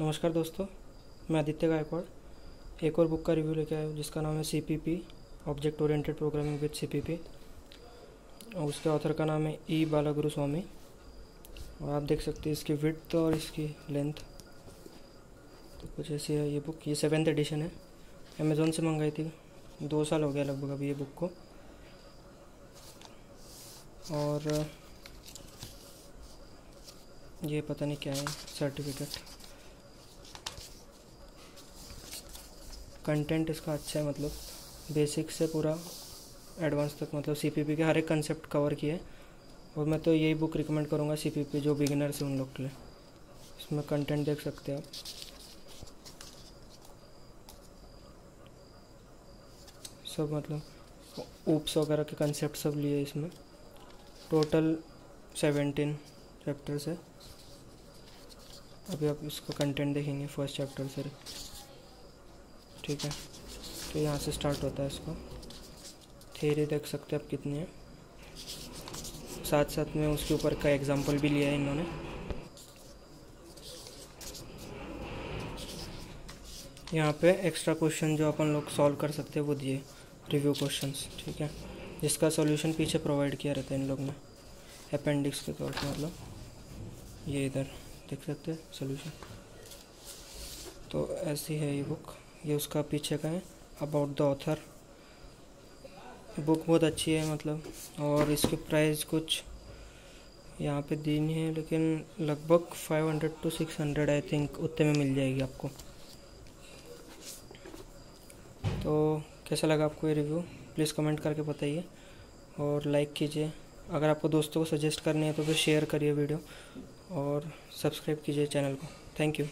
नमस्कार दोस्तों, मैं आदित्य गायकवाड़, एक और बुक का रिव्यू लेके आया हूँ, जिसका नाम है C P P object oriented programming with C P P और उसके ऑथर का नाम है ई बालागुरु स्वामी। और आप देख सकते हैं इसकी विड्थ और इसकी लेंथ तो कुछ ऐसी है ये बुक ये सेवेंथ एडिशन है। अमेज़ोन से मंगाई थी। दो साल हो गया लगभग अभी ये बुक को। और ये पता नहीं क्या है सर्टिफिकेट कंटेंट इसका अच्छा है मतलब बेसिक से पूरा एडवांस तक मतलब सी पी पी के हर एक कंसेप्ट कवर किए और मैं तो यही बुक रिकमेंड करूँगा सी पी पी जो बिगिनर्स हैं उन लोग के लिए। इसमें कंटेंट देख सकते हैं आप। सब मतलब ऊप्स वगैरह के कंसेप्ट सब लिए इसमें। टोटल सेवेंटीन चैप्टर्स है। अभी आप इसका कंटेंट देखेंगे फ़र्स्ट चैप्टर से। ठीक है। तो यहाँ से स्टार्ट होता है इसको। थेरी देख सकते हैं आप कितनी है। साथ साथ में उसके ऊपर का एग्जांपल भी लिया है इन्होंने। यहाँ पे एक्स्ट्रा क्वेश्चन जो अपन लोग सॉल्व कर सकते हैं वो दिए। रिव्यू क्वेश्चंस ठीक है। जिसका सॉल्यूशन पीछे प्रोवाइड किया रहता है इन लोग ने। अपेंडिक्स के तौर पर मतलब। ये इधर देख सकते हैं सोल्यूशन तो ऐसी है ये बुक ये उसका पीछे का है अबाउट द ऑथर बुक बहुत अच्छी है मतलब। और इसके प्राइस कुछ यहाँ पे नहीं है, लेकिन लगभग 500 टू 600 आई थिंक उतने में मिल जाएगी आपको। तो कैसा लगा आपको ये रिव्यू प्लीज़ कमेंट करके बताइए। और लाइक कीजिए। अगर आपको दोस्तों को सजेस्ट करनी है तो फिर शेयर करिए वीडियो और सब्सक्राइब कीजिए चैनल को। Thank you